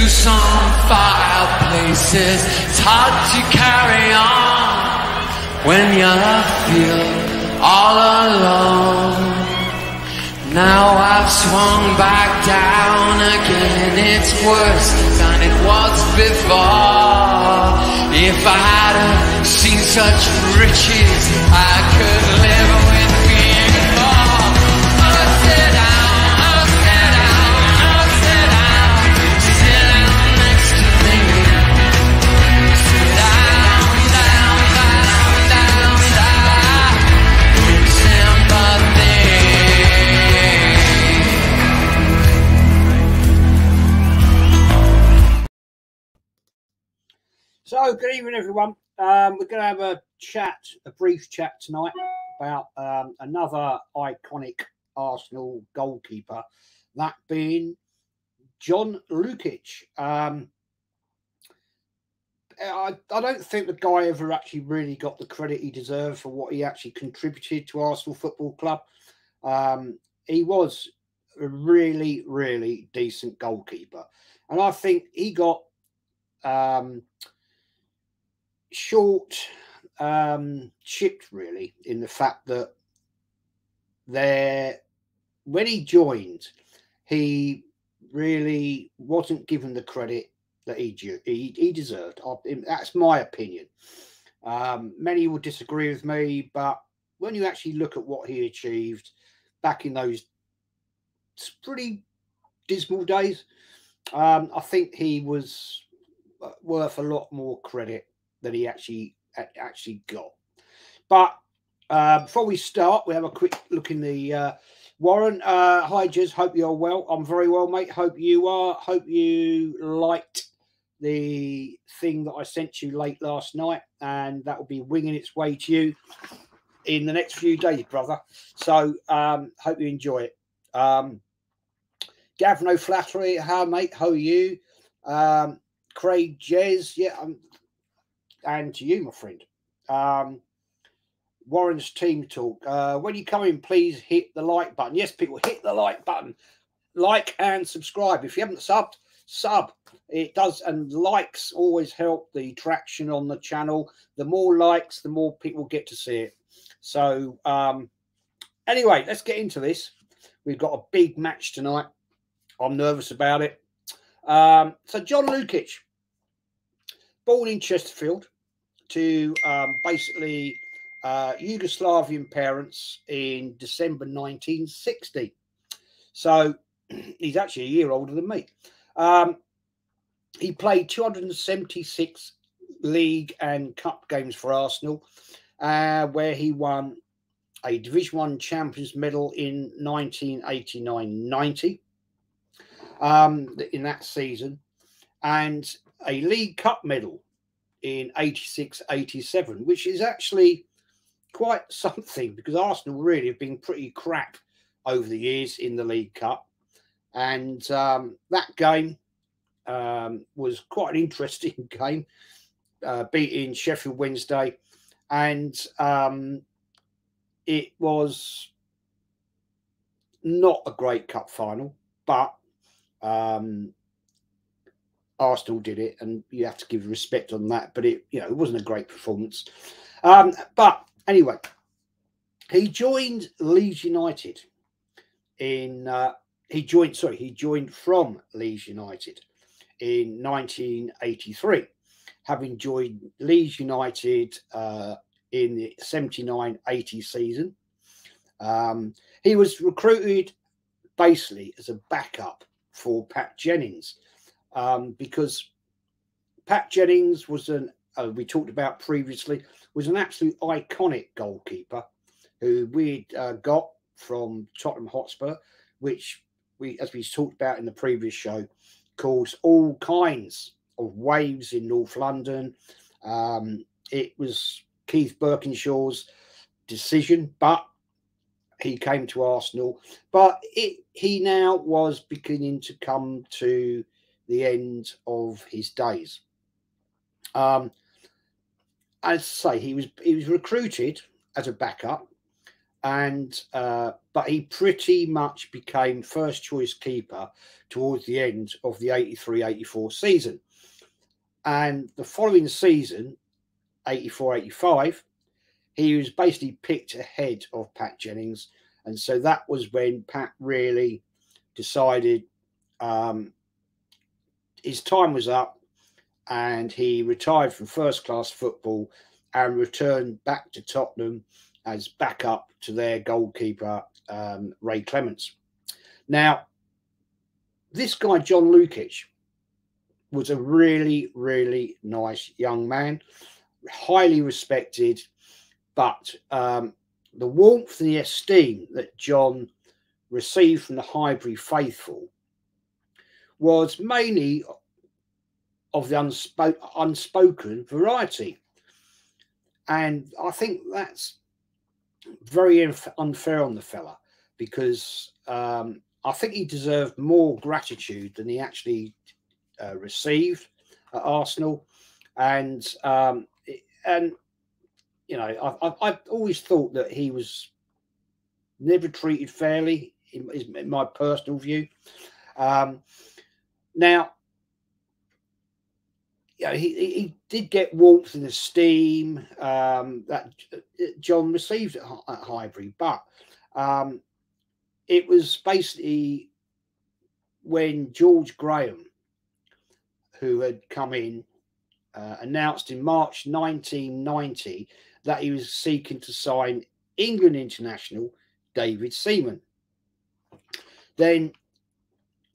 to some fireplaces. It's hard to carry on when you feel all alone. Now I've swung back down again. It's worse than it was before. If I had seen such riches, I could live So, good evening, everyone. Um, we're going to have a chat, a brief chat tonight about um, another iconic Arsenal goalkeeper, that being John Lukic. Um, I, I don't think the guy ever actually really got the credit he deserved for what he actually contributed to Arsenal Football Club. Um, he was a really, really decent goalkeeper. And I think he got um, short um chipped really in the fact that there when he joined he really wasn't given the credit that he he, he deserved. That's my opinion. Um many will disagree with me but when you actually look at what he achieved back in those pretty dismal days um i think he was uh, worth a lot more credit that he actually actually got. But uh, before we start, we have a quick look in the uh, Warren. Uh, hi, Jez. Hope you're well. I'm very well, mate. Hope you are. Hope you liked the thing that I sent you late last night, and that will be winging its way to you in the next few days, brother. So, um, hope you enjoy it. Um, Gav, no flattery. How, mate? How are you? Um, Craig Jez, yeah, I'm and to you, my friend. Um, Warren's team talk. Uh, when you come in, please hit the like button. Yes, people, hit the like button. Like and subscribe. If you haven't subbed, sub. It does, and likes always help the traction on the channel. The more likes, the more people get to see it. So, um, anyway, let's get into this. We've got a big match tonight. I'm nervous about it. Um, so, John Lukic, born in Chesterfield to um, basically uh, Yugoslavian parents in December 1960. So he's actually a year older than me. Um, he played 276 league and cup games for Arsenal, uh, where he won a Division One Champions Medal in 1989-90 um, in that season, and a League Cup medal in 86 87, which is actually quite something because Arsenal really have been pretty crap over the years in the League Cup. And um, that game um, was quite an interesting game, uh, beating Sheffield Wednesday. And um, it was not a great cup final, but um, Arsenal did it, and you have to give respect on that. But it, you know, it wasn't a great performance. Um, but anyway, he joined Leeds United in. Uh, he joined. Sorry, he joined from Leeds United in 1983, having joined Leeds United uh, in the 79-80 season. Um, he was recruited basically as a backup for Pat Jennings um, because Pat Jennings was an uh, we talked about previously was an absolute iconic goalkeeper who we uh, got from Tottenham Hotspur, which we as we talked about in the previous show caused all kinds of waves in North London. Um, it was Keith Burkinshaw's decision, but he came to Arsenal. But it, he now was beginning to come to the end of his days. Um, as I say, he was he was recruited as a backup, and uh, but he pretty much became first choice keeper towards the end of the 83-84 season. And the following season, 84-85, he was basically picked ahead of Pat Jennings. And so that was when Pat really decided um, his time was up and he retired from first class football and returned back to Tottenham as backup to their goalkeeper, um, Ray Clemence. Now, this guy, John Lukic, was a really, really nice young man, highly respected, but um, the warmth and the esteem that John received from the Highbury faithful was mainly of the unspo- unspoken variety. And I think that's very unfair on the fella because um, I think he deserved more gratitude than he actually uh, received at Arsenal. And um, and you know, I, I, I've always thought that he was never treated fairly, in, in my personal view. Um, now, yeah, he, he did get warmth and esteem um, that uh, John received at, at Highbury, but um, it was basically when George Graham, who had come in, uh, announced in March 1990 that he was seeking to sign England international David Seaman. Then,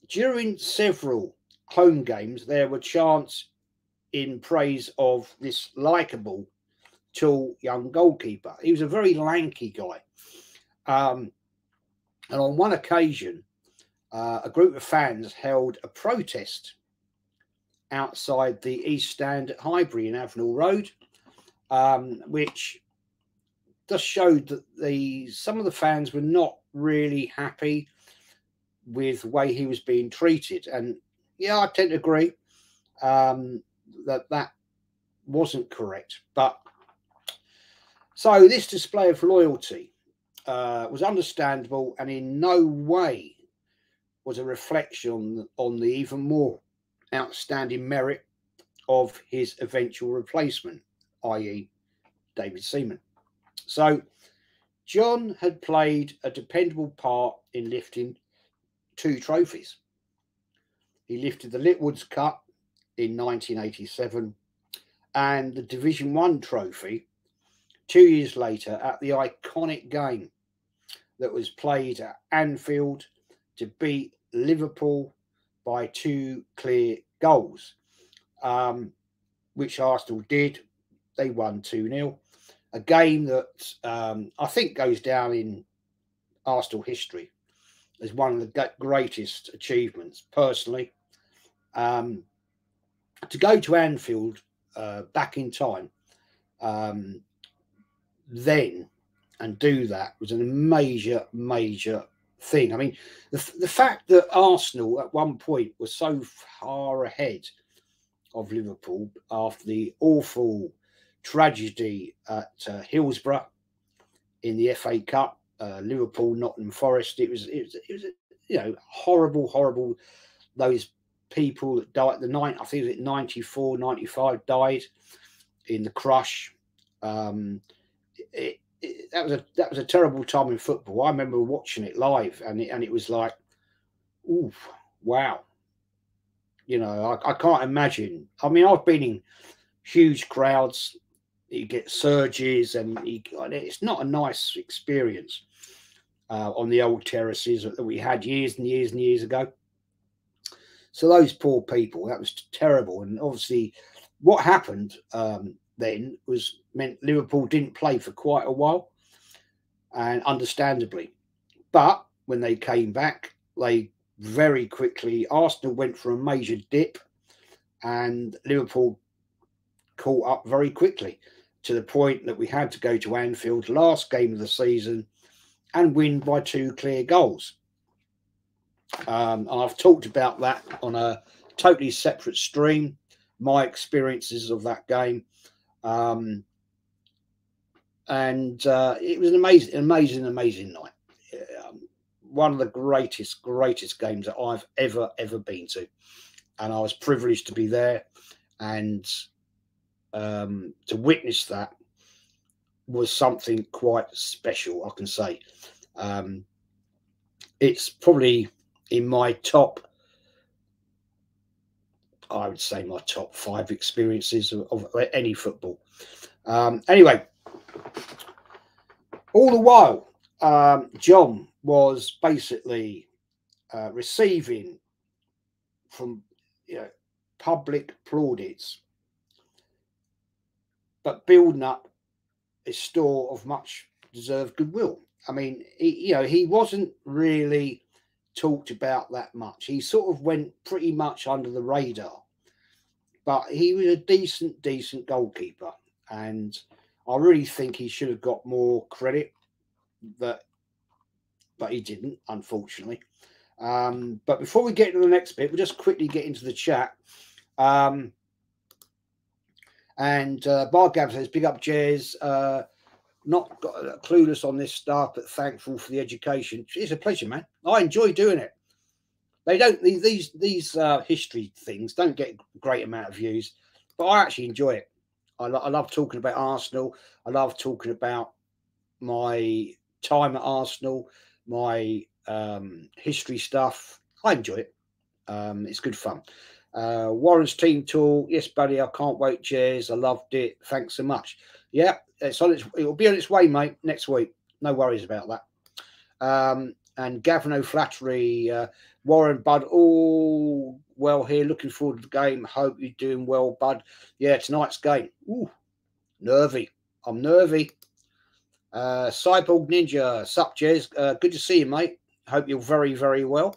during several home games, there were chants in praise of this likable, tall young goalkeeper. He was a very lanky guy. Um, and on one occasion, uh, a group of fans held a protest outside the East Stand at Highbury in Avenell Road, um, which just showed that the some of the fans were not really happy with the way he was being treated. And yeah, I tend to agree. Um, that that wasn't correct. But so this display of loyalty uh, was understandable and in no way was a reflection on, on the even more outstanding merit of his eventual replacement, i.e., David Seaman. So John had played a dependable part in lifting two trophies. He lifted the Littlewoods Cup in 1987 and the Division One trophy two years later at the iconic game that was played at Anfield to beat Liverpool by two clear goals, um, which Arsenal did. They won 2 0. A game that um, I think goes down in Arsenal history as one of the greatest achievements, personally. Um, to go to Anfield uh, back in time um, then and do that was a major, major thing. I mean, the, the fact that Arsenal at one point was so far ahead of Liverpool after the awful tragedy at uh, Hillsborough in the FA Cup, uh, Liverpool, Nottingham Forest. It was, it was, it was, you know, horrible, horrible. Those people that died the night I think it was 94 95 died in the crush um it, it, that was a that was a terrible time in football I remember watching it live and it, and it was like ooh wow you know I, I can't imagine I mean I've been in huge crowds you get surges and you, it's not a nice experience uh, on the old terraces that we had years and years and years ago so those poor people, that was terrible. And obviously, what happened um, then was meant Liverpool didn't play for quite a while, and understandably. But when they came back, they very quickly Arsenal went for a major dip, and Liverpool caught up very quickly to the point that we had to go to Anfield last game of the season and win by two clear goals. Um, and I've talked about that on a totally separate stream, my experiences of that game. Um, and uh, it was an amazing, amazing, amazing night. Um, one of the greatest, greatest games that I've ever, ever been to, and I was privileged to be there, and um, to witness that was something quite special. I can say um, it's probably in my top. I would say my top five experiences of, of any football. Um, anyway, all the while, um, John was basically uh, receiving from you know, public plaudits, but building up a store of much deserved goodwill. I mean, he, you know, he wasn't really talked about that much. He sort of went pretty much under the radar, but he was a decent, decent goalkeeper, and I really think he should have got more credit. That, but he didn't, unfortunately. Um, but before we get to the next bit, we'll just quickly get into the chat. Um, and uh, Bar Gab says, "Big up, Jez. Uh, not got, uh, clueless on this stuff, but thankful for the education. It's a pleasure, man. I enjoy doing it. They don't these these uh, history things don't get a great amount of views, but I actually enjoy it. I, lo- I love talking about Arsenal. I love talking about my time at Arsenal, my um, history stuff. I enjoy it. Um, it's good fun. Uh, Warren's team talk. Yes, buddy. I can't wait. Cheers. I loved it. Thanks so much. Yeah, it's on its. It will be on its way, mate. Next week. No worries about that. Um, and Gavin O'Flaherty, uh, Warren Bud, all well here. Looking forward to the game. Hope you're doing well, Bud. Yeah, tonight's game. Ooh, nervy. I'm nervy. Uh, Cyborg Ninja, sup, Jez? Uh, good to see you, mate. Hope you're very, very well.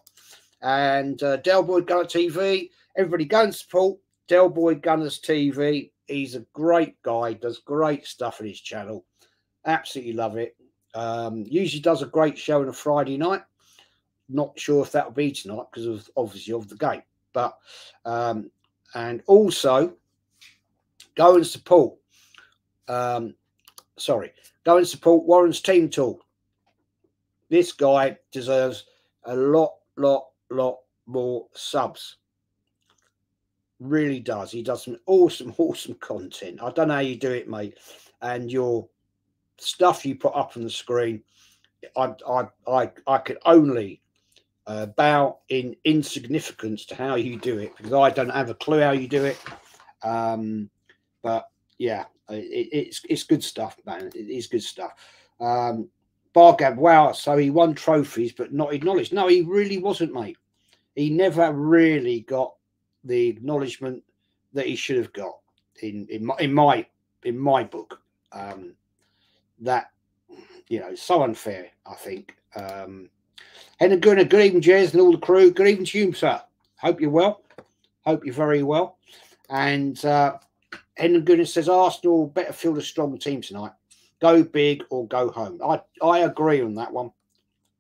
And uh, Del Boy Gunner TV, everybody go and support Del Boy Gunners TV. He's a great guy, does great stuff on his channel. Absolutely love it. Um, usually does a great show on a Friday night. Not sure if that'll be tonight because of obviously of the game. But um, and also go and support. Um, sorry, go and support Warren's team talk. This guy deserves a lot, lot, lot more subs. Really does. He does some awesome, awesome content. I don't know how you do it, mate. And your stuff you put up on the screen, I, I, I, I could only uh, bow in insignificance to how you do it because I don't have a clue how you do it. Um, but yeah, it, it's it's good stuff, man. It is good stuff. Um, Bargab, wow. So he won trophies, but not acknowledged. No, he really wasn't, mate. He never really got the acknowledgement that he should have got in in my in my, in my book. Um, that you know, so unfair. I think. Um, and good, good evening, Jez, and all the crew. Good evening to you, sir. Hope you're well. Hope you're very well. And uh, Hendon Goodness says Arsenal better field a strong team tonight. Go big or go home. I, I agree on that one.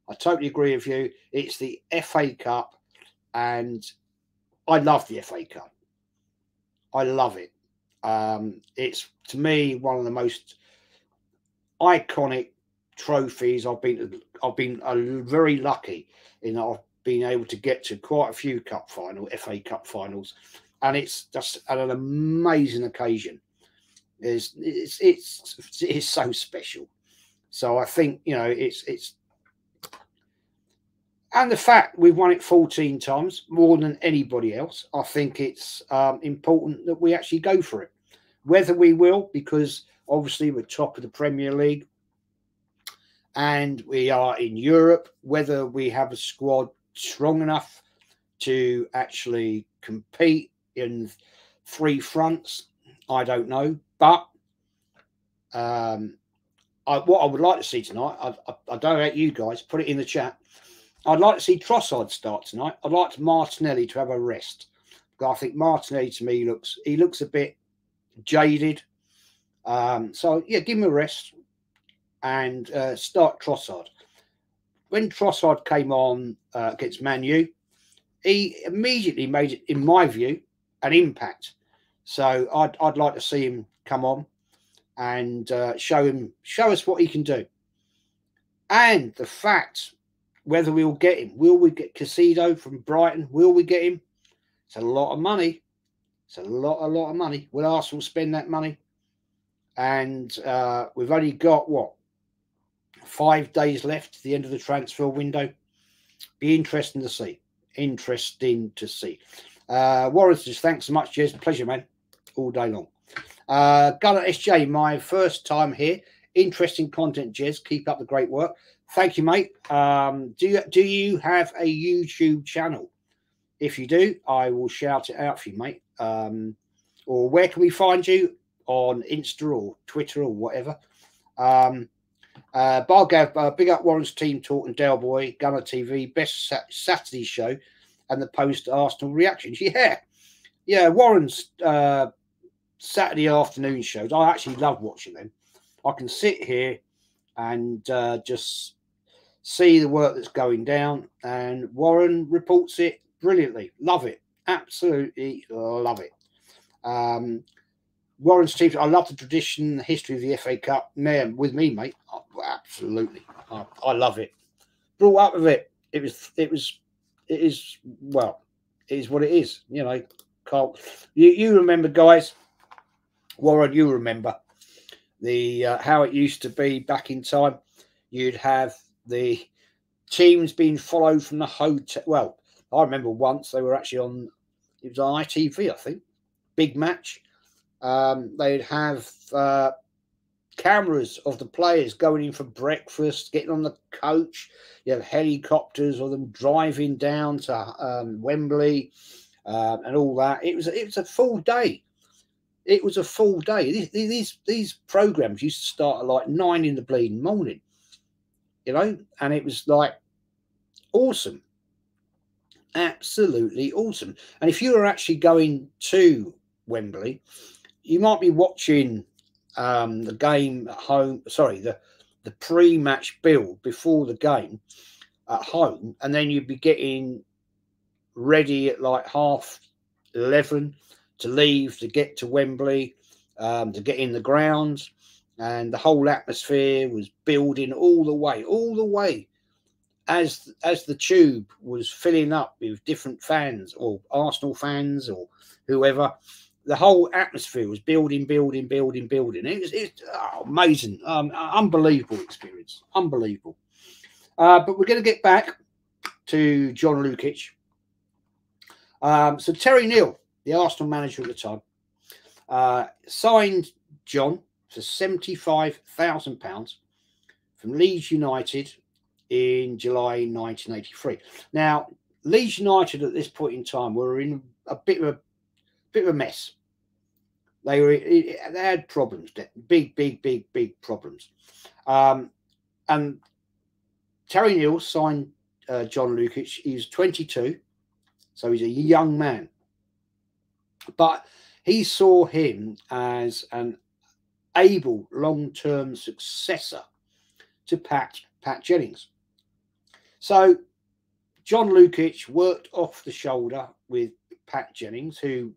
I totally agree with you. It's the FA Cup, and I love the FA Cup. I love it. Um, it's to me one of the most iconic trophies. I've been I've been uh, very lucky in that I've been able to get to quite a few cup final, FA Cup finals, and it's just an amazing occasion. It's it's it's it's so special. So I think you know it's it's and the fact we've won it 14 times more than anybody else. I think it's um, important that we actually go for it. Whether we will, because obviously we're top of the Premier League and we are in Europe, whether we have a squad strong enough to actually compete in three fronts, I don't know. But um, I, what I would like to see tonight, I, I, I, don't know about you guys, put it in the chat. I'd like to see Trossard start tonight. I'd like Martinelli to have a rest. I think Martinelli to me looks he looks a bit jaded. Um, so yeah, give him a rest and uh, start Trossard. When Trossard came on uh, against Manu, he immediately made, in my view, an impact. So I'd, I'd like to see him come on and uh, show him, show us what he can do. And the fact whether we'll get him, will we get Caicedo from Brighton? Will we get him? It's a lot of money. It's a lot, a lot of money. Will Arsenal spend that money? And uh, we've only got what five days left to the end of the transfer window. Be interesting to see. Interesting to see. Uh, Warren says, thanks so much, Jez. Pleasure, man. All day long. Uh, Gunner SJ, my first time here. Interesting content, Jez. Keep up the great work. Thank you, mate. Um, do you do you have a YouTube channel? If you do, I will shout it out for you, mate. Um, or where can we find you on Insta or Twitter or whatever? Um, uh, Bargav, uh, big up Warren's team talk and Del Boy, Gunner TV, best Saturday show, and the post Arsenal reactions. Yeah, yeah, Warren's uh, Saturday afternoon shows. I actually love watching them. I can sit here and uh, just see the work that's going down, and Warren reports it brilliantly. Love it, absolutely love it. Um, Warren's team. I love the tradition, the history of the FA Cup. Man, with me, mate, oh, absolutely, I, I love it. Brought up with it. It was, it was, it is. Well, it is what it is. You know, Carl. You, you remember, guys? Warren, you remember the uh, how it used to be back in time. You'd have the teams being followed from the hotel. Well, I remember once they were actually on. It was on ITV, I think. Big match. Um, they'd have uh, cameras of the players going in for breakfast, getting on the coach. You have helicopters of them driving down to um, Wembley uh, and all that. It was it was a full day it was a full day. These these, these programs used to start at like nine in the bleeding morning, you know, and it was like awesome, absolutely awesome. And if you were actually going to Wembley, you might be watching um, the game at home. Sorry, the the pre-match build before the game at home, and then you'd be getting ready at like half eleven to leave to get to Wembley, um, to get in the grounds, and the whole atmosphere was building all the way, all the way, as as the tube was filling up with different fans or Arsenal fans or whoever. The whole atmosphere was building, building, building, building. It was it's oh, amazing, um, unbelievable experience, unbelievable. Uh, but we're going to get back to John Lukic. Um, so Terry Neill the Arsenal manager at the time, uh, signed John for £75,000 from Leeds United in July 1983. Now, Leeds United at this point in time were in a bit of a bit of a mess. They were they had problems, big, big, big, big problems. Um, and Terry Neill signed uh, John Lukic. He's 22, so he's a young man. But he saw him as an able long term successor to Pat, Pat Jennings. So John Lukic worked off the shoulder with Pat Jennings, who,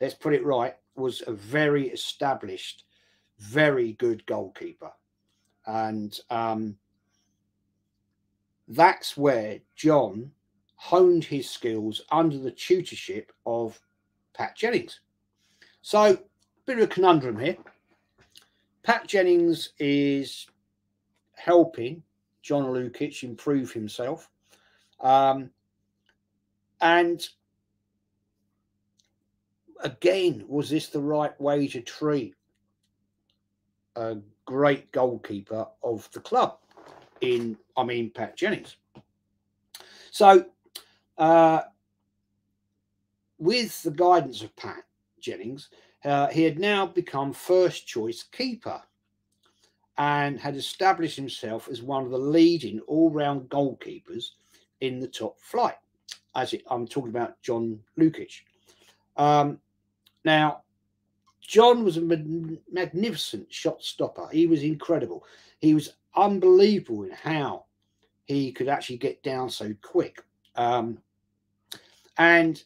let's put it right, was a very established, very good goalkeeper. And um, that's where John honed his skills under the tutorship of Pat Jennings. So, a bit of a conundrum here. Pat Jennings is helping John Lukic improve himself. Um, and again, was this the right way to treat a great goalkeeper of the club in, I mean, Pat Jennings? So, uh, with the guidance of Pat Jennings, uh, he had now become first choice keeper and had established himself as one of the leading all round goalkeepers in the top flight. As it, I'm talking about John Lukic. Um, now, John was a magnificent shot stopper. He was incredible. He was unbelievable in how he could actually get down so quick. Um, and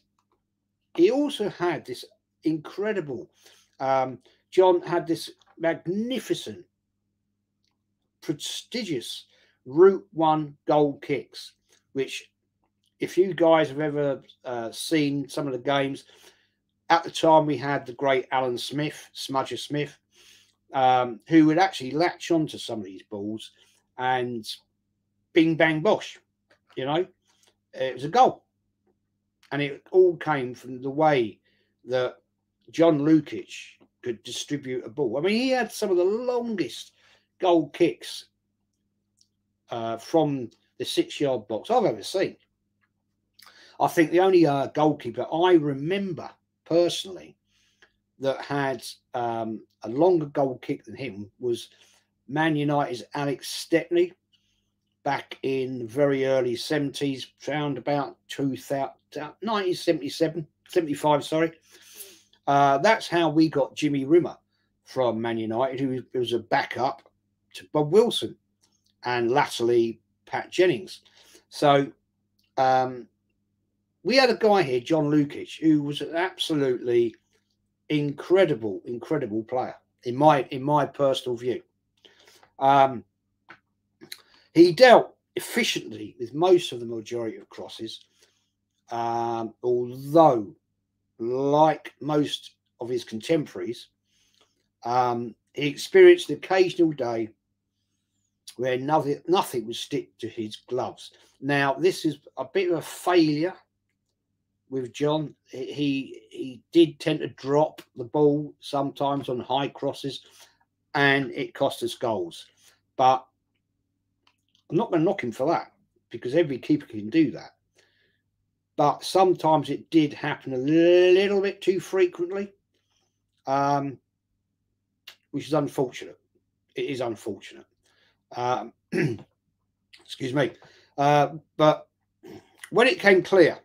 he also had this incredible. Um, John had this magnificent, prestigious Route One goal kicks, which, if you guys have ever uh, seen some of the games, at the time we had the great Alan Smith, Smudger Smith, um, who would actually latch onto some of these balls and bing bang bosh, you know, it was a goal. And it all came from the way that John Lukic could distribute a ball. I mean, he had some of the longest goal kicks uh, from the six yard box I've ever seen. I think the only uh, goalkeeper I remember personally that had um, a longer goal kick than him was Man United's Alex Stepney back in very early 70s, around about 2000, 1977, 75, sorry. Uh, that's how we got Jimmy Rimmer from Man United, who was a backup to Bob Wilson and latterly Pat Jennings. So um, we had a guy here, John Lukic, who was an absolutely incredible, incredible player in my in my personal view. Um, he dealt efficiently with most of the majority of crosses, um, although, like most of his contemporaries, um, he experienced the occasional day where nothing, nothing would stick to his gloves. Now, this is a bit of a failure with John. He he did tend to drop the ball sometimes on high crosses, and it cost us goals. But I'm not going to knock him for that because every keeper can do that. But sometimes it did happen a little bit too frequently, um, which is unfortunate. It is unfortunate. Um, excuse me. Uh, but when it came clear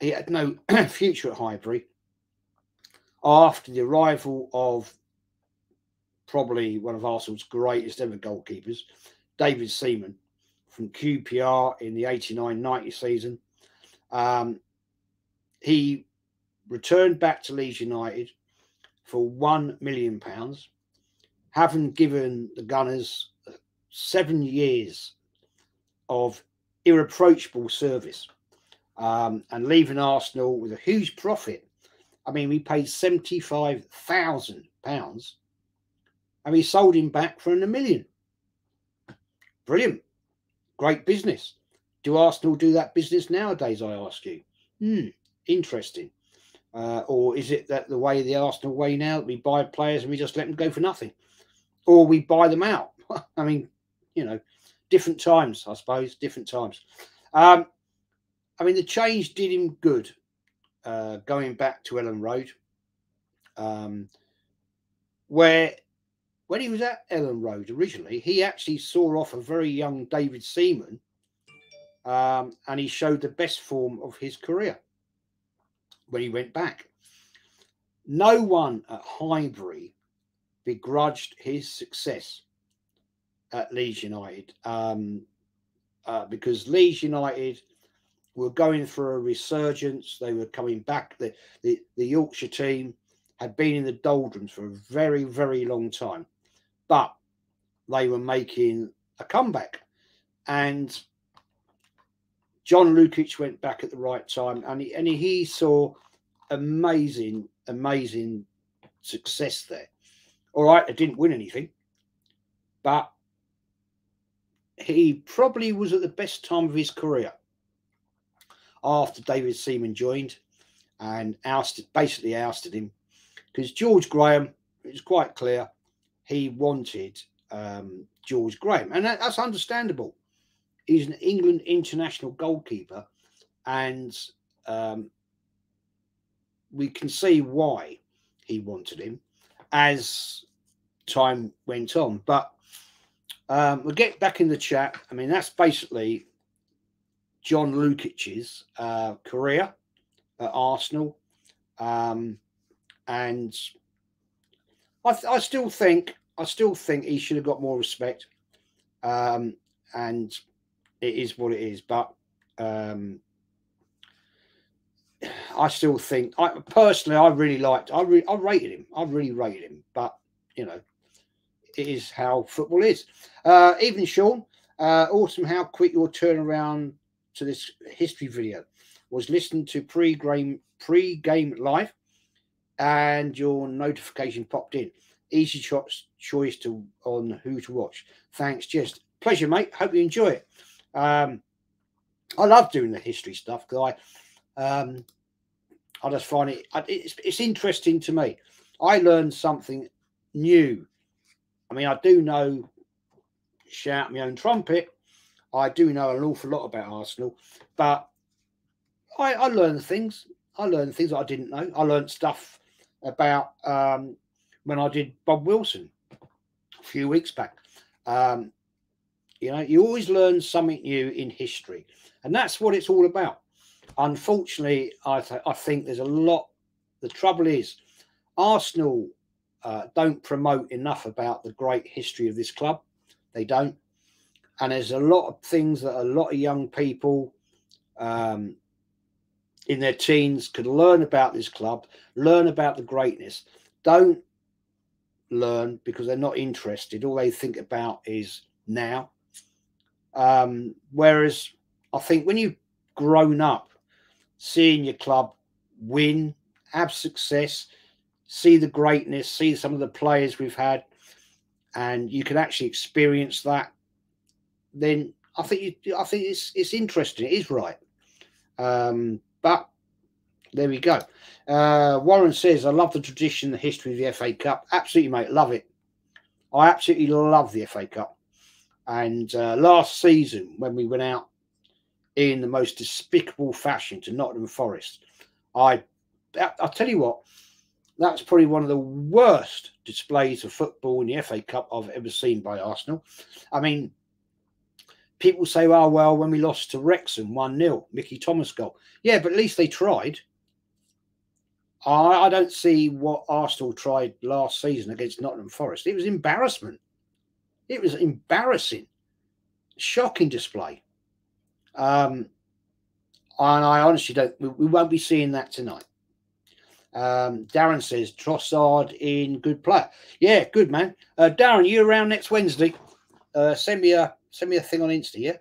he had no future at Highbury after the arrival of probably one of Arsenal's greatest ever goalkeepers, David Seaman from QPR in the 89 90 season. Um, he returned back to Leeds United for £1 million, having given the Gunners seven years of irreproachable service um, and leaving Arsenal with a huge profit. I mean, we paid £75,000 and we sold him back for a million. Brilliant. Great business. Do Arsenal do that business nowadays? I ask you. Hmm, interesting. Uh, or is it that the way the Arsenal way now we buy players and we just let them go for nothing, or we buy them out? I mean, you know, different times, I suppose, different times. Um, I mean, the change did him good. Uh, going back to Elland Road, um, where when he was at Elland Road originally, he actually saw off a very young David Seaman um, and he showed the best form of his career when he went back. No one at Highbury begrudged his success at Leeds United um, uh, because Leeds United were going for a resurgence. They were coming back. The, the, the Yorkshire team had been in the doldrums for a very, very long time but they were making a comeback. And John Lukic went back at the right time and he, and he saw amazing, amazing success there. All right, they didn't win anything, but he probably was at the best time of his career after David Seaman joined and ousted, basically ousted him because George Graham, it was quite clear, he wanted um, George Graham, and that, that's understandable. He's an England international goalkeeper, and um, we can see why he wanted him as time went on. But um, we'll get back in the chat. I mean, that's basically John Lukic's uh, career at Arsenal. Um, and I, I still think I still think he should have got more respect. Um, and it is what it is. But um, I still think, I personally, I really liked, I re, I rated him. I really rated him. But you know, it is how football is. Uh, even Sean, uh, awesome how quick your turnaround to this history video was listening to pre-game pre-game live and your notification popped in. Easy choice choice to on who to watch. Thanks, just pleasure, mate. Hope you enjoy it. Um, I love doing the history stuff because I, um, I just find it it's, it's interesting to me. I learned something new. I mean, I do know shout my own trumpet. I do know an awful lot about Arsenal, but I, I learned things. I learned things I didn't know. I learned stuff about um, when I did Bob Wilson a few weeks back. Um, you know, you always learn something new in history, and that's what it's all about. Unfortunately, I, th- I think there's a lot. The trouble is, Arsenal uh, don't promote enough about the great history of this club. They don't, and there's a lot of things that a lot of young people um, in their teens could learn about this club, learn about the greatness. Don't learn because they're not interested. All they think about is now. Um, whereas I think when you've grown up, seeing your club win, have success, see the greatness, see some of the players we've had, and you can actually experience that, then I think you, I think it's it's interesting. It is right. Um, but there we go. Uh, Warren says, I love the tradition, the history of the FA Cup. Absolutely, mate. Love it. I absolutely love the FA Cup. And uh, last season, when we went out in the most despicable fashion to Nottingham Forest, I, I'll tell you what, that's probably one of the worst displays of football in the FA Cup I've ever seen by Arsenal. I mean, people say, oh, well, when we lost to Wrexham 1 0, Mickey Thomas goal. Yeah, but at least they tried. I, I don't see what Arsenal tried last season against Nottingham Forest. It was embarrassment. It was embarrassing. Shocking display. Um, and I honestly don't, we, we won't be seeing that tonight. Um, Darren says Trossard in good player. Yeah, good man. Uh, Darren, you around next Wednesday? Uh, send me a send me a thing on Insta, yeah?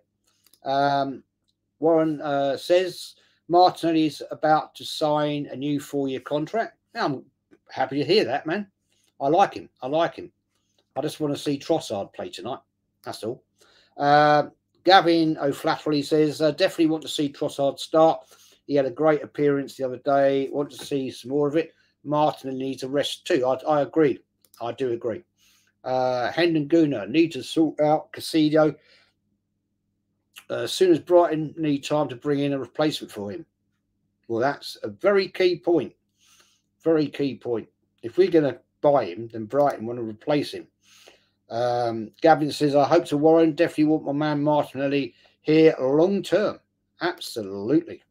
Um, Warren uh, says Martinelli is about to sign a new four year contract. I'm happy to hear that, man. I like him. I like him. I just want to see Trossard play tonight. That's all. Uh, Gavin O'Flaherty says, definitely want to see Trossard start. He had a great appearance the other day. Want to see some more of it. Martin needs a rest too. I, I agree. I do agree. Uh, Hendon Guna need to sort out Caicedo. Uh, as soon as Brighton need time to bring in a replacement for him. Well, that's a very key point. Very key point. If we're going to buy him, then Brighton want to replace him. Um, Gavin says, I hope to Warren. Definitely want my man Martinelli here long term. Absolutely.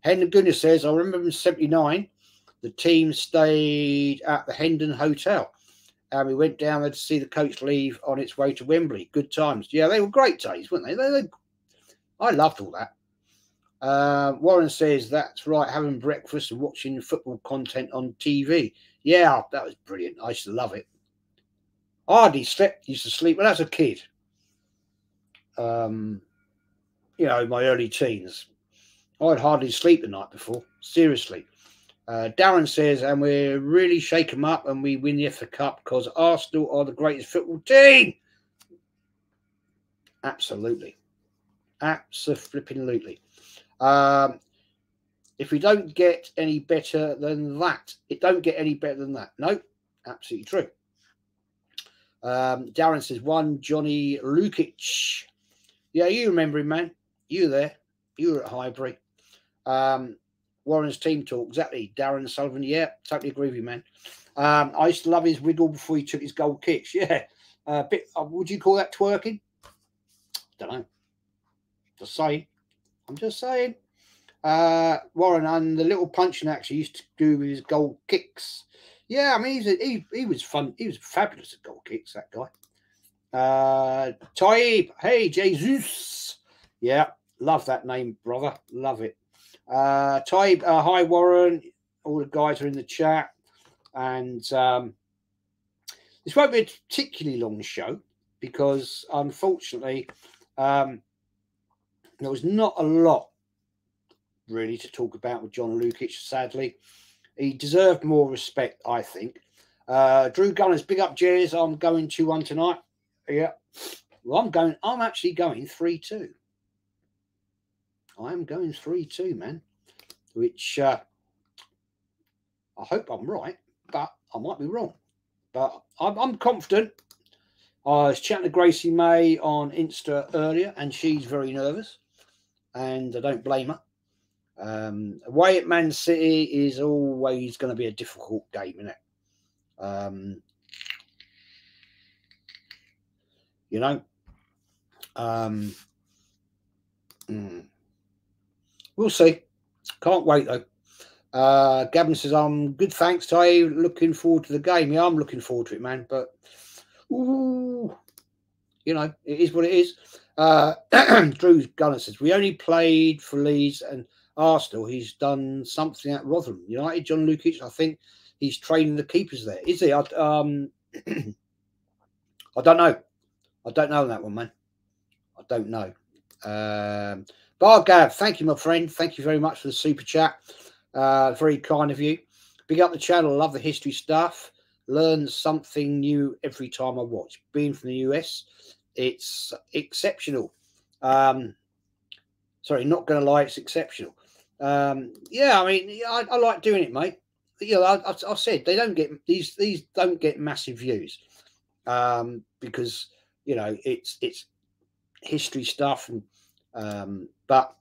Hendon Gunnar says, I remember in 79, the team stayed at the Hendon Hotel and we went down there to see the coach leave on its way to Wembley. Good times. Yeah, they were great days, weren't they? they, they I loved all that. Uh, Warren says that's right, having breakfast and watching football content on TV. Yeah, that was brilliant. I used to love it. Hardly slept, used to sleep when I was a kid. Um, you know, my early teens. I'd hardly sleep the night before. Seriously. Uh, Darren says, and we're really shake them up and we win the FA Cup because Arsenal are the greatest football team. Absolutely. Absolutely. Um, if we don't get any better than that, it don't get any better than that. No, absolutely true. Um, Darren says, one Johnny Lukic. Yeah, you remember him, man. You there. You were at Highbury. Um, Warren's team talk. Exactly. Darren Sullivan. Yeah, totally agree with you, man. Um, I used to love his wiggle before he took his gold kicks. Yeah. Uh, bit, uh, would you call that twerking? Don't know. Just saying. I'm just saying. Uh, Warren and the little punching action used to do with his gold kicks. Yeah, I mean, he's a, he, he was fun. He was fabulous at goal kicks, that guy. Uh, Taib. Hey, Jesus. Yeah, love that name, brother. Love it. Uh, Ty, uh, hi Warren. All the guys are in the chat, and um, this won't be a particularly long show because unfortunately um, there was not a lot really to talk about with John Lukic, sadly. He deserved more respect, I think. Uh, Drew Gunners, big up, Jez. I'm going 2 1 tonight. Yeah. Well, I'm going, I'm actually going 3 2. I am going 3 2, man, which uh, I hope I'm right, but I might be wrong. But I'm, I'm confident. I was chatting to Gracie May on Insta earlier, and she's very nervous, and I don't blame her. Um, away at Man City is always going to be a difficult game, isn't it? Um, you know, um, mm, we'll see. Can't wait though. Uh, Gavin says, "I'm good, thanks, Ty. Looking forward to the game. Yeah, I'm looking forward to it, man. But, ooh, you know, it is what it is." Uh, Drew Gunner says, "We only played for Leeds and Arsenal. He's done something at Rotherham United. John Lukic, I think." he's training the keepers there. Is he? I, um, I don't know. I don't know that one, man. I don't know. Um, Bar Gav, thank you, my friend. Thank you very much for the super chat. Uh, very kind of you. Big up the channel. Love the history stuff. Learn something new every time I watch. Being from the US, it's exceptional. Um, sorry, not going to lie, it's exceptional. Um, yeah, I mean, I, I like doing it, mate you know, I, I, said they don't get these these don't get massive views um, because you know it's it's history stuff and um, but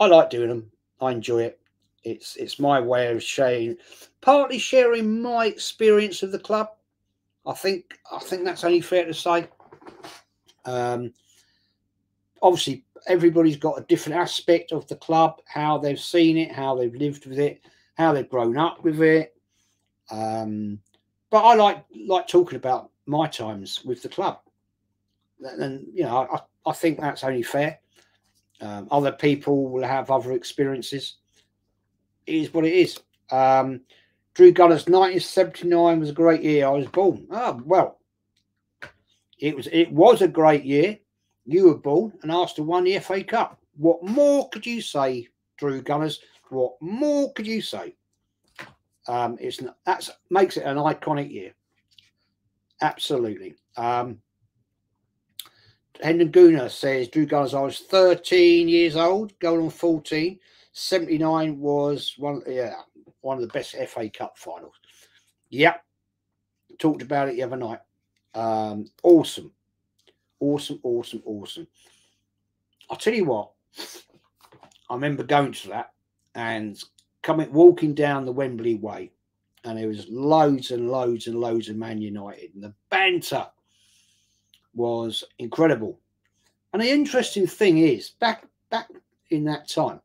I like doing them. I enjoy it. It's it's my way of sharing, partly sharing my experience of the club. I think I think that's only fair to say. Um, obviously, everybody's got a different aspect of the club, how they've seen it, how they've lived with it how they've grown up with it. Um, but I like like talking about my times with the club, and you know I, I think that's only fair. Um, other people will have other experiences. It is what it is. Um, Drew Gunners, 1979 was a great year. I was born. Oh well, it was it was a great year. You were born, and Arsenal won the FA Cup. What more could you say, Drew Gunners? What more could you say? Um, it's that's makes it an iconic year. Absolutely. Um, Hendon Guna says Drew Gunners, I was 13 years old, going on 14. 79 was one, yeah, one of the best FA Cup finals. Yep. Talked about it the other night. Um, awesome. Awesome, awesome, awesome. I'll tell you what, I remember going to that and coming walking down the Wembley way, and there was loads and loads and loads of Man United, and the banter was incredible. And the interesting thing is, back back in that time,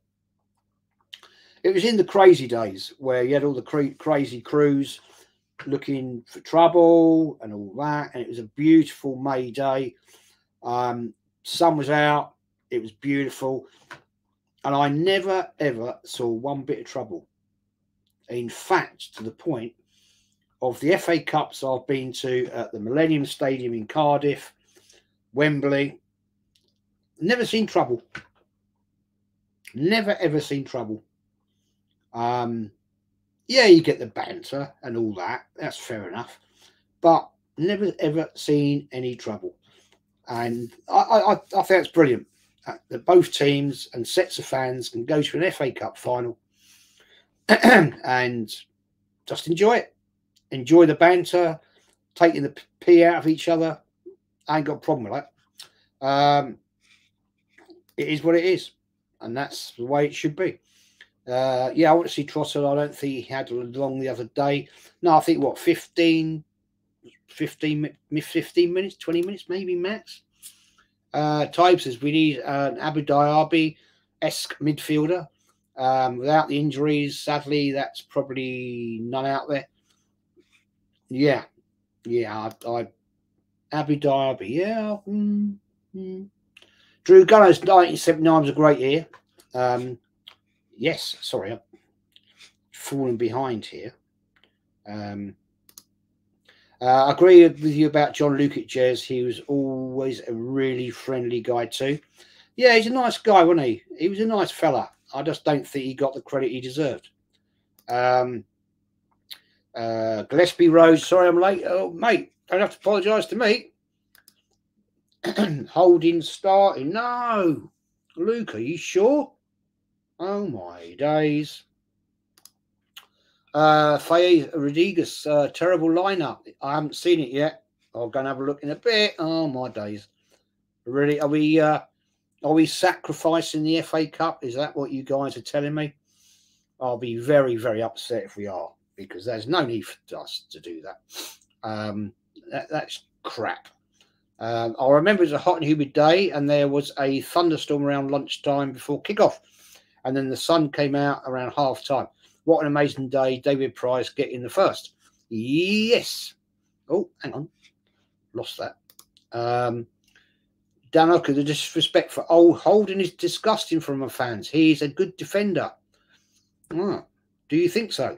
it was in the crazy days where you had all the cra crazy crews looking for trouble and all that, and it was a beautiful May day. Um, sun was out, it was beautiful, and I never ever saw one bit of trouble. In fact, to the point of the FA Cups I've been to at the Millennium Stadium in Cardiff, Wembley, never seen trouble. Never ever seen trouble. Um, yeah, you get the banter and all that. That's fair enough, but never ever seen any trouble. And I, I, I think that's brilliant that both teams and sets of fans can go to an FA Cup final and just enjoy it. Enjoy the banter, taking the pee out of each other. I ain't got a problem with that. Um, it is what it is, and that's the way it should be. Uh, yeah, I want to see Trossard. I don't think he had long the other day. No, I think what 15, 15, 15 minutes, 20 minutes, maybe max. Uh, Type says we need an Abou Diaby esque midfielder. Um, without the injuries, sadly, that's probably none out there. Yeah, yeah, I, I Abou Diaby, yeah. Mm, mm. Drew Gunners, 1979 was a great year. Um, yes, sorry, I'm falling behind here. Um, Uh, I agree with you about John Lukic Jez. He was always a really friendly guy too. Yeah, he's a nice guy, wasn't he? He was a nice fella. I just don't think he got the credit he deserved. Um, uh, Gillespie Road, sorry I'm late. Oh, mate, don't have to apologise to me. Holding starting. No. Luke, are you sure? Oh my days. Uh, Faye Rodriguez, uh, terrible lineup. I haven't seen it yet. I'll go and have a look in a bit. Oh my days. Really? Are we uh, are we sacrificing the FA Cup? Is that what you guys are telling me? I'll be very, very upset if we are because there's no need for us to do that. Um, that that's crap. Um, I remember it was a hot and humid day, and there was a thunderstorm around lunchtime before kickoff, and then the sun came out around half time. What an amazing day! David Price getting the first. Yes. Oh, hang on, lost that. Um, Dan Hooker, the disrespect for old Holding is disgusting from the fans. He's a good defender. Oh, do you think so?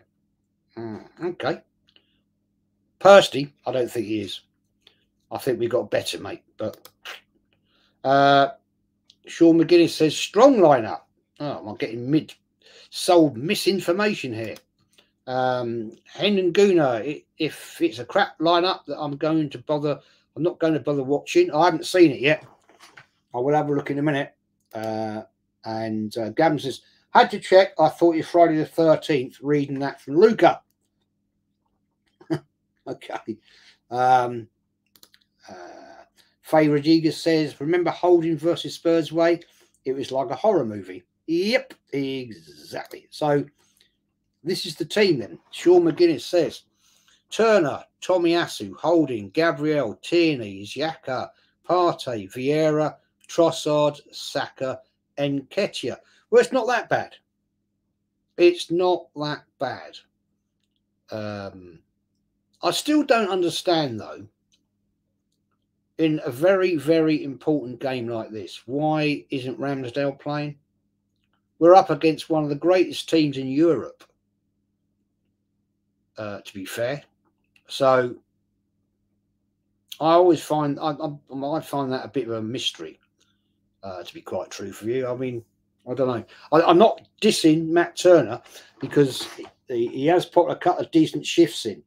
Oh, okay. Personally, I don't think he is. I think we got better, mate. But uh, Sean McGuinness says strong lineup. Oh, I'm getting mid sold misinformation here. Um, Hen and Guna, if it's a crap lineup that I'm going to bother, I'm not going to bother watching. I haven't seen it yet. I will have a look in a minute. Uh, and uh, Gavin says, had to check. I thought you Friday the 13th, reading that from Luca. okay. Um, uh, Faye Rodriguez says, remember Holding versus Spurs way? It was like a horror movie. Yep, exactly. So this is the team then. Sean McGuinness says, Turner, Tomiyasu, Holding, Gabriel, Tierney, Xhaka, Partey, Vieira, Trossard, Saka, and Nketiah. Well, it's not that bad. It's not that bad. Um, I still don't understand, though, in a very, very important game like this, why isn't Ramsdale playing? We're up against one of the greatest teams in Europe, uh, to be fair. So I always find I, I, I, find that a bit of a mystery, uh, to be quite true for you. I mean, I don't know. I, am not dissing Matt Turner because he, he has put a couple of decent shifts in.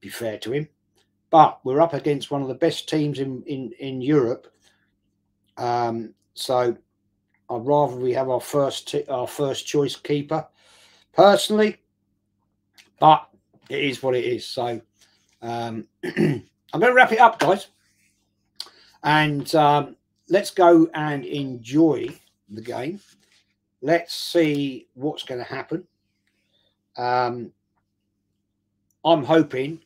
Be fair to him, but we're up against one of the best teams in in in Europe. Um, so I'd rather we have our first our first choice keeper, personally. But it is what it is. So um, I'm going to wrap it up, guys, and um, let's go and enjoy the game. Let's see what's going to happen. Um, I'm hoping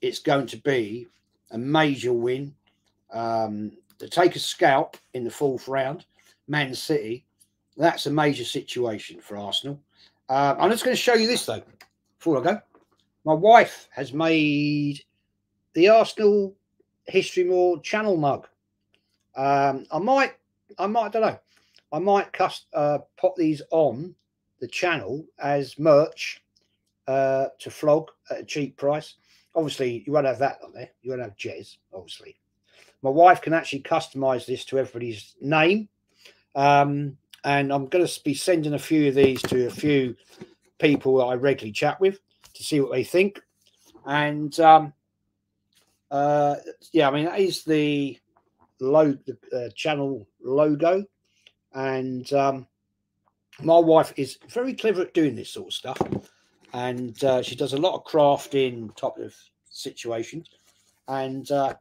it's going to be a major win um, to take a scalp in the fourth round. Man City, that's a major situation for Arsenal. Uh, I'm just going to show you this though before I go. My wife has made the Arsenal History More channel mug. Um, I might, I might, I don't know. I might cust, uh, pop these on the channel as merch uh, to flog at a cheap price. Obviously, you won't have that on there. You won't have Jez, obviously. My wife can actually customize this to everybody's name. Um, and I'm going to be sending a few of these to a few people that I regularly chat with to see what they think. And um, uh, yeah, I mean, that is the, logo, the uh, channel logo. And um, my wife is very clever at doing this sort of stuff, and uh, she does a lot of crafting type of situations, and uh,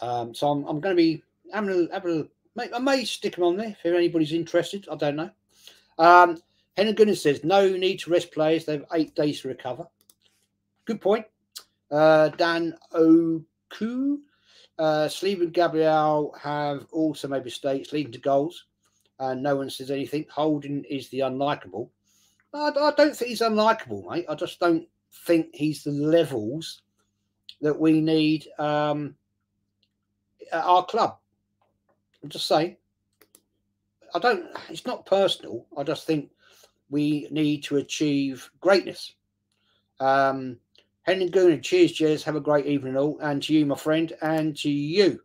um, so I'm, I'm going to be having a, having a, I may stick them on there if anybody's interested. I don't know. Um, Hennigan says no need to rest players; they have eight days to recover. Good point. Uh, Dan Oku uh, Saliba and Gabriel have also made mistakes leading to goals, and no one says anything. Holding is the unlikable. I, I don't think he's unlikable, mate. I just don't think he's the levels that we need um, at our club. I'm just saying. I don't. It's not personal. I just think we need to achieve greatness. Um, Henry Goon, cheers, cheers. Have a great evening, all. And to you, my friend, and to you.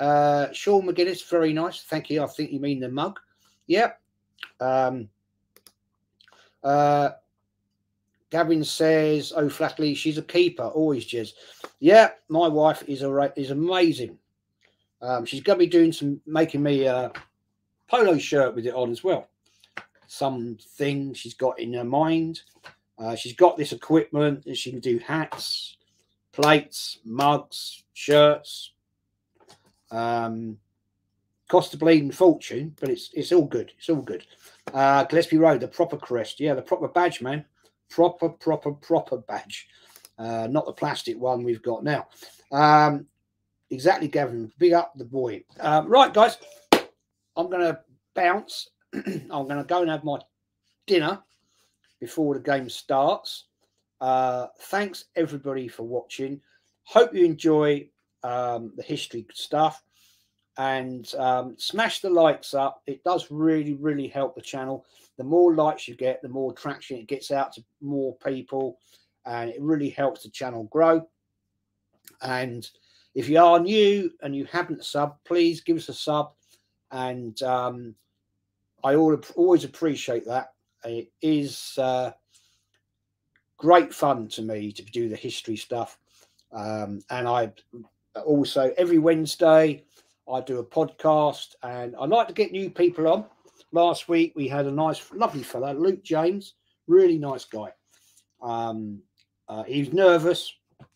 Uh, Sean McGuinness, very nice. Thank you. I think you mean the mug. Yep. Um, uh, Gavin says, "Oh, Flatley, she's a keeper, always jizz." Yeah, my wife is a is amazing. Um, she's going to be doing some, making me a polo shirt with it on as well. Something she's got in her mind. Uh, she's got this equipment that she can do hats, plates, mugs, shirts. Um, cost a bleeding fortune, but it's it's all good. It's all good. Uh, Gillespie Road, the proper crest, yeah, the proper badge, man proper, proper, proper badge, uh, not the plastic one we've got now. Um, exactly, Gavin. Big up the boy. Um, right, guys, I'm going to bounce. I'm going to go and have my dinner before the game starts. Uh, thanks everybody for watching. Hope you enjoy um, the history stuff and um, smash the likes up. It does really, really help the channel. The more likes you get, the more traction it gets out to more people, and it really helps the channel grow. And if you are new and you haven't sub, please give us a sub. And um, I always appreciate that. It is uh, great fun to me to do the history stuff. Um, and I also every Wednesday I do a podcast and I like to get new people on. Last week we had a nice, lovely fellow, Luke James, really nice guy. Um, uh, he was nervous,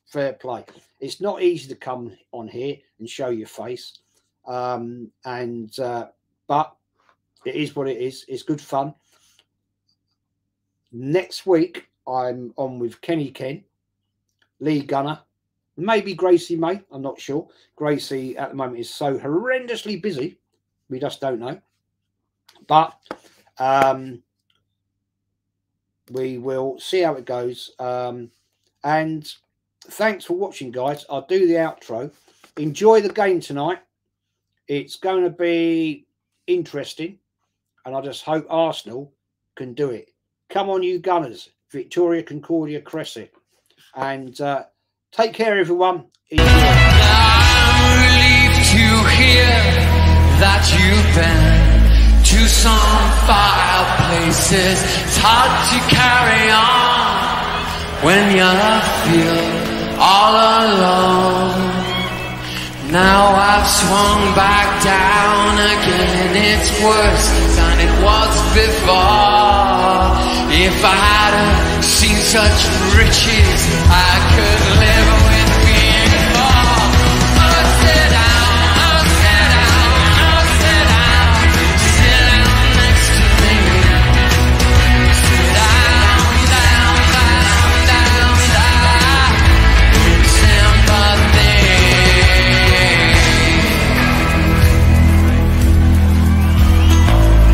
fair play. It's not easy to come on here and show your face, um, and uh, but it is what it is. It's good fun. Next week I'm on with Kenny Ken, Lee Gunner, Maybe Gracie may. I'm not sure. Gracie at the moment is so horrendously busy. We just don't know. But um, we will see how it goes. Um, and thanks for watching, guys. I'll do the outro. Enjoy the game tonight. It's going to be interesting. And I just hope Arsenal can do it. Come on, you Gunners. Victoria Concordia Crescit. And uh, Take care, everyone. On when you all alone. Now I've swung back down again. It's worse than it was before. If I hadn't seen such riches, I could live